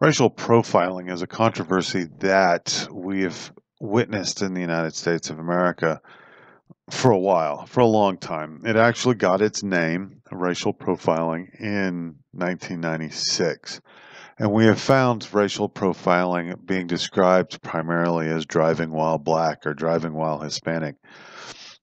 Racial profiling is a controversy that we've witnessed in the United States of America for a while, for a long time. It actually got its name, racial profiling, in 1996. And we have found racial profiling being described primarily as driving while black or driving while Hispanic.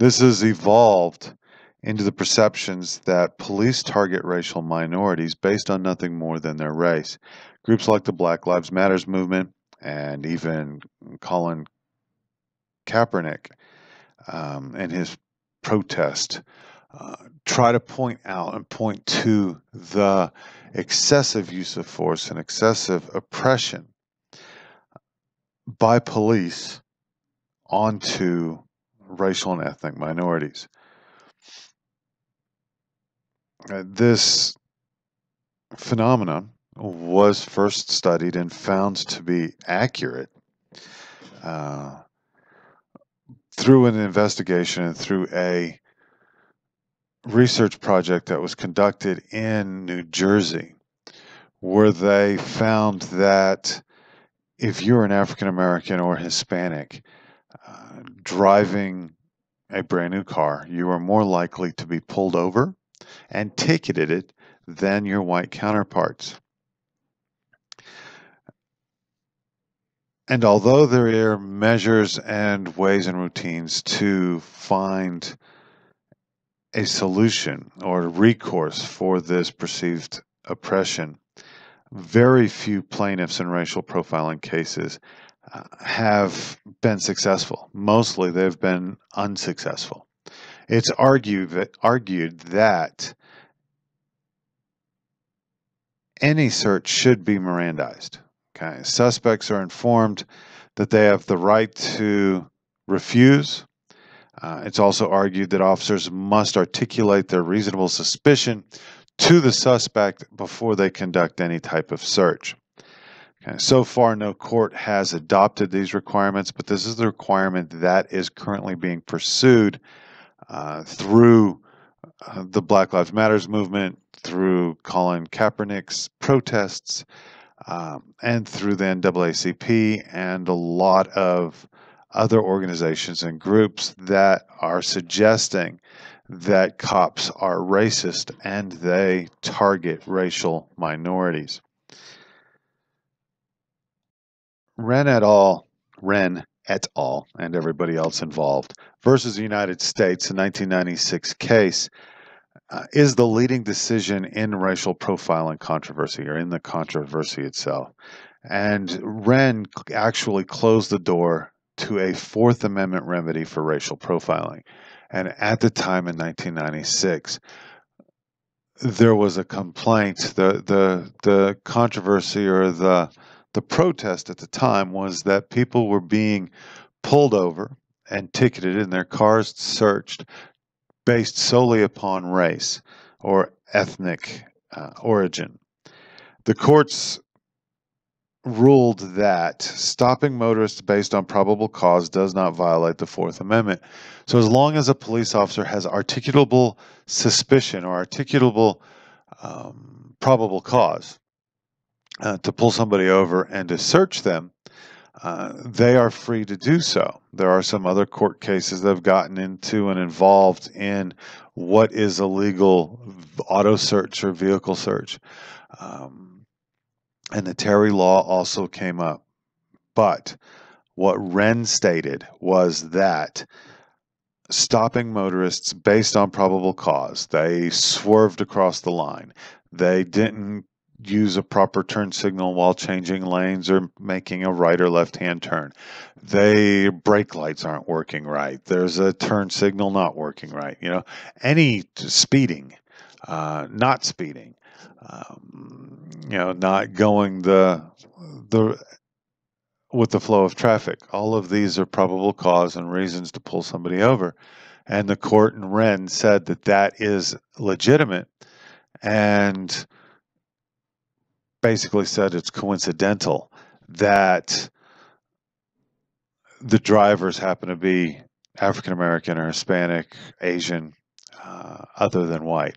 This has evolved into the perceptions that police target racial minorities based on nothing more than their race. Groups like the Black Lives Matters movement and even Colin Kaepernick um, and his protest uh, try to point out and point to the excessive use of force and excessive oppression by police onto racial and ethnic minorities. Uh, this phenomenon was first studied and found to be accurate uh, through an investigation and through a research project that was conducted in New Jersey, where they found that if you're an African American or Hispanic uh, driving a brand new car, you are more likely to be pulled over and ticketed it than your white counterparts. And although there are measures and ways and routines to find a solution or recourse for this perceived oppression, very few plaintiffs in racial profiling cases uh, have been successful. Mostly they've been unsuccessful. It's argued that, argued that any search should be Mirandized. Suspects are informed that they have the right to refuse. Uh, it's also argued that officers must articulate their reasonable suspicion to the suspect before they conduct any type of search. Okay, so far, no court has adopted these requirements, but this is the requirement that is currently being pursued uh, through uh, the Black Lives Matters movement, through Colin Kaepernick's protests, um, and through the NAACP and a lot of other organizations and groups that are suggesting that cops are racist and they target racial minorities. Whren et al. Whren et al. and everybody else involved versus the United States, a 1996 case uh, is the leading decision in racial profiling controversy or in the controversy itself. And Whren actually closed the door to a Fourth Amendment remedy for racial profiling. And at the time in 1996, there was a complaint. The the the controversy or the the protest at the time was that people were being pulled over and ticketed and their cars searched based solely upon race or ethnic uh, origin. The courts ruled that stopping motorists based on probable cause does not violate the Fourth Amendment. So, as long as a police officer has articulable suspicion or articulable um, probable cause uh, to pull somebody over and to search them, uh, they are free to do so. There are some other court cases that have gotten into and involved in what is a legal auto search or vehicle search. Um, and the Terry law also came up. But what Whren stated was that stopping motorists based on probable cause, they swerved across the line. They didn't use a proper turn signal while changing lanes or making a right or left hand turn. They brake lights aren't working right. There's a turn signal not working right. You know, any speeding, uh, not speeding, um, you know, not going the the with the flow of traffic. All of these are probable cause and reasons to pull somebody over. And the court in Whren said that that is legitimate and basically said it's coincidental that the drivers happen to be African American or Hispanic, Asian, uh, other than white.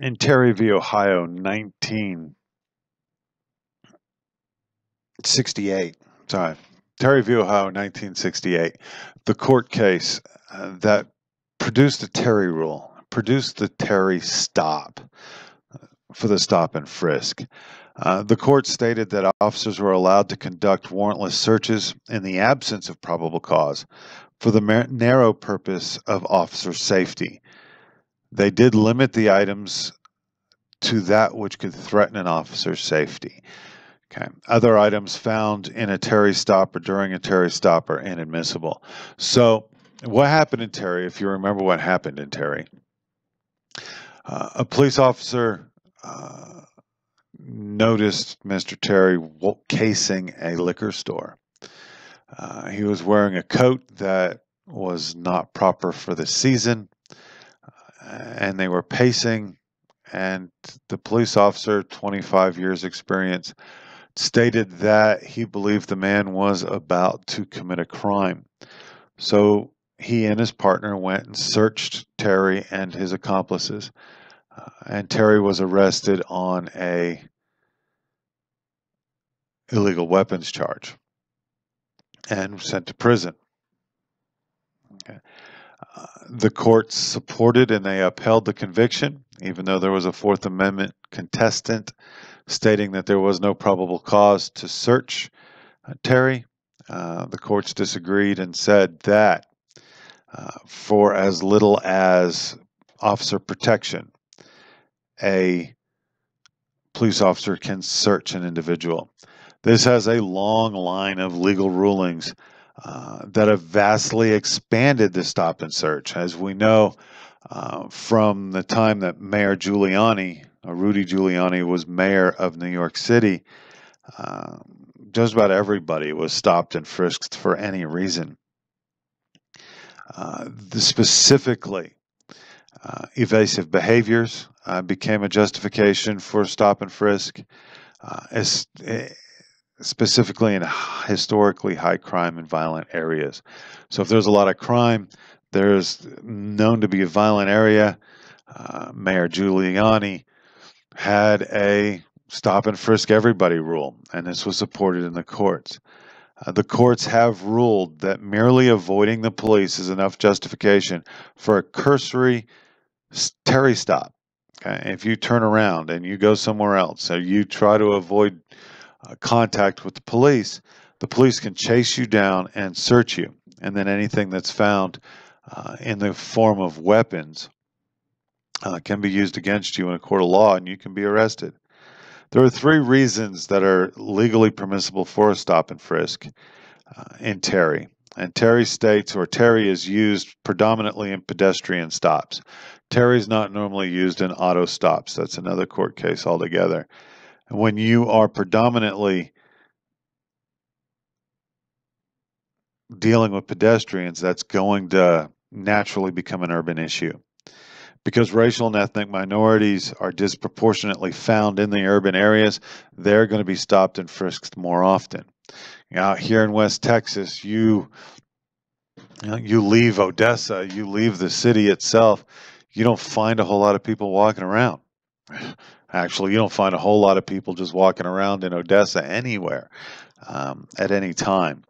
In Terry v. Ohio, 1968, Sorry. Terry v. Ohio, 1968. The court case uh, that produced the Terry rule, produced the Terry stop for the stop and frisk. Uh, the court stated that officers were allowed to conduct warrantless searches in the absence of probable cause for the narrow purpose of officer safety. They did limit the items to that which could threaten an officer's safety. Okay. Other items found in a Terry stop or during a Terry stop are inadmissible. So, what happened in Terry, if you remember what happened in Terry, uh, a police officer uh, noticed Mr. Terry casing a liquor store. Uh, he was wearing a coat that was not proper for the season, uh, and they were pacing. And the police officer, 25 years experience, stated that he believed the man was about to commit a crime. So he and his partner went and searched Terry and his accomplices. And Terry was arrested on a illegal weapons charge and sent to prison. Okay. Uh, the courts supported and they upheld the conviction, even though there was a Fourth Amendment contestant stating that there was no probable cause to search uh, Terry. Uh, the courts disagreed and said that uh, for as little as officer protection, a police officer can search an individual. This has a long line of legal rulings uh, that have vastly expanded the stop and search. As we know uh, from the time that Mayor Giuliani uh, Rudy Giuliani was mayor of New York City, uh, just about everybody was stopped and frisked for any reason. Uh, specifically, uh, evasive behaviors uh, became a justification for stop and frisk, uh, as, specifically in historically high crime and violent areas. So, if there's a lot of crime, there's known to be a violent area. Mayor Giuliani had a stop and frisk everybody rule, and this was supported in the courts. Uh, the courts have ruled that merely avoiding the police is enough justification for a cursory Terry stop. Okay? If you turn around and you go somewhere else, or you try to avoid uh, contact with the police, the police can chase you down and search you. And then anything that's found uh, in the form of weapons uh, can be used against you in a court of law and you can be arrested. There are three reasons that are legally permissible for a stop and frisk uh, in Terry. And Terry states, or Terry is used predominantly in pedestrian stops. Terry is not normally used in auto stops. That's another court case altogether. And when you are predominantly dealing with pedestrians, that's going to naturally become an urban issue because racial and ethnic minorities are disproportionately found in the urban areas, they're going to be stopped and frisked more often. Out here in West Texas, you you, leave Odessa, you leave the city itself, you don't find a whole lot of people walking around. Actually, you don't find a whole lot of people just walking around in Odessa anywhere um, at any time.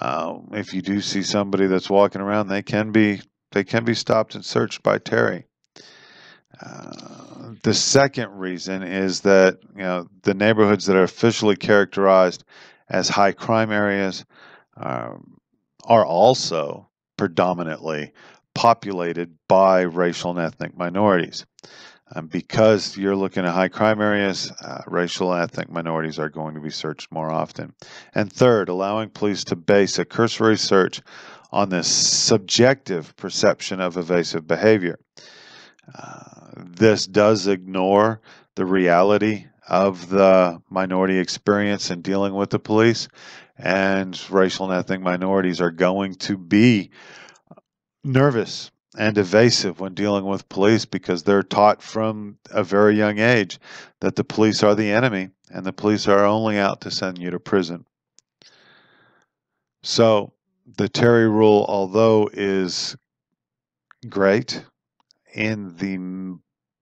Uh, if you do see somebody that's walking around, they can be they can be stopped and searched by Terry. Uh, the second reason is that you know the neighborhoods that are officially characterized as high crime areas um, are also predominantly populated by racial and ethnic minorities. Um, because you're looking at high crime areas, uh, racial and ethnic minorities are going to be searched more often. And third, allowing police to base a cursory search on this subjective perception of evasive behavior. Uh, this does ignore the reality of the minority experience in dealing with the police, and racial and ethnic minorities are going to be nervous and evasive when dealing with police because they're taught from a very young age that the police are the enemy and the police are only out to send you to prison. So, the Terry rule, although is great in the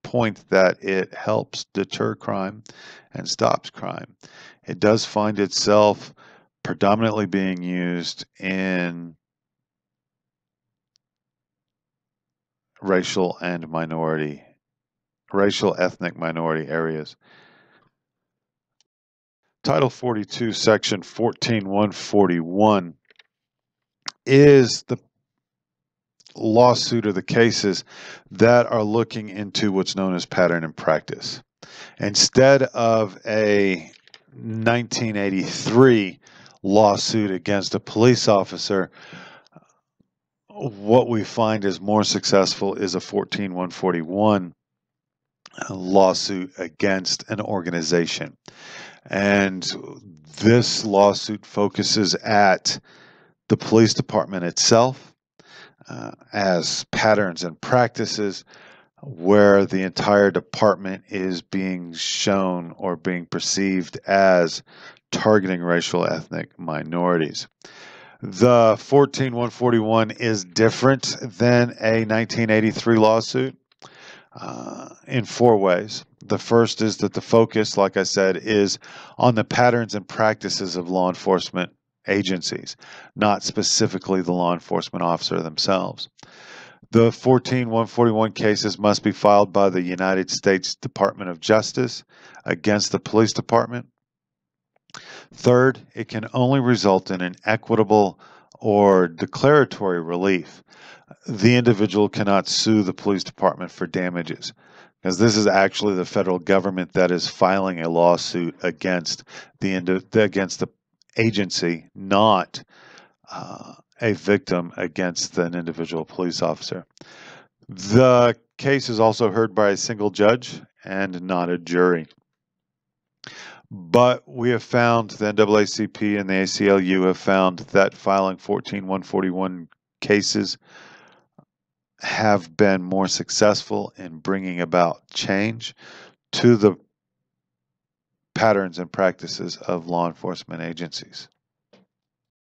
point that it helps deter crime and stops crime. It does find itself predominantly being used in racial and minority, racial ethnic minority areas. Title 42, Section 14141 is the lawsuit or the cases that are looking into what's known as pattern and practice. Instead of a 1983 lawsuit against a police officer, what we find is more successful is a 14141 lawsuit against an organization. And this lawsuit focuses at the police department itself uh, as patterns and practices where the entire department is being shown or being perceived as targeting racial ethnic minorities. The 14141 is different than a 1983 lawsuit uh, in four ways. The first is that the focus, like I said, is on the patterns and practices of law enforcement agencies, not specifically the law enforcement officer themselves. The 14141 cases must be filed by the United States Department of Justice against the police department. Third, it can only result in an equitable or declaratory relief. The individual cannot sue the police department for damages because this is actually the federal government that is filing a lawsuit against the against the agency, not uh, a victim against an individual police officer. The case is also heard by a single judge and not a jury. But we have found, the NAACP and the ACLU have found that filing 14141 cases have been more successful in bringing about change to the patterns and practices of law enforcement agencies.